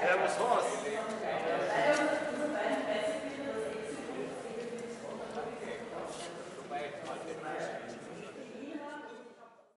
Servus Horst.